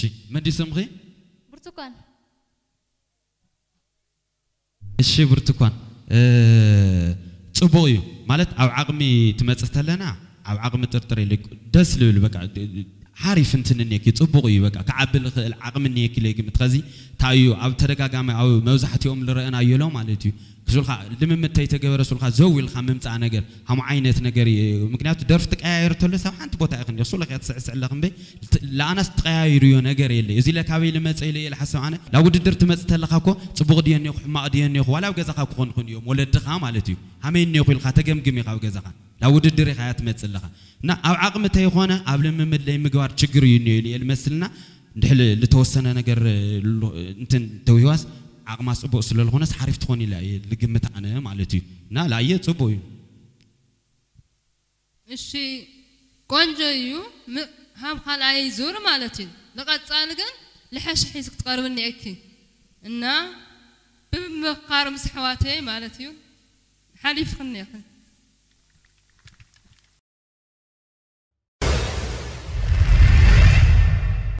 Eşik. Mandi samri? Bertukan. Eşi bertukan. Tıboyu. Malet av agmi tümetsettelena. Av agmi tırtırı. Desli ül beka. عارف أنت إنك يتبغي يبقى كعبل العقم إنك لقي متخزي تايو أو ترجع جام أو موزحة يوم لرأنا يلوم على تيو كسولخا لما متى يتجاور سولخا زوي الخا ممتع نجر هم عينة نجر مكنات درفتك آير تلسا وحنت بوتا أغني سولخا تسع سع لقم بي لا أنا استغير يو نجر يلي إذا لك هاي لما تسأل يلي حسب أنا لو قد درت ما تسلخا كو تبغ ديان يخ ما ديان يخ ولا وجزاخا كون كون يوم ولا دخام على تيو ውድድር ኢኻ እያ ትመፅእ ኣለኻ እና ኣብ ዓቕሚ እንተይኮነ ኣብ ልምምድ ለይ ምግባር ችግር እዩ እኒኦ ኢለ ልመስልና እንድሕር ዝተወሰነ ነገር እንትን ተውሂዋስ ዓቕማ ፅቡቅ ስለ ዝኾነስ ሓሪፍ ትኾን ኢላ እየ ልግምት ኣነ ማለት እዩ እና ላየ ፅቡቅ እዩ እሺ ቆንጆ እዩ ም- ሃብ ካልኣይ ዙር ማለት እዩ ንቐፃሊ ግን ልሐሽ ሒዝ ክትቀርብ እኒአኪ እና ብምምኻር ምስ ኣሕዋተይ ማለት እዩ ሓሊፍክ እኒአኺ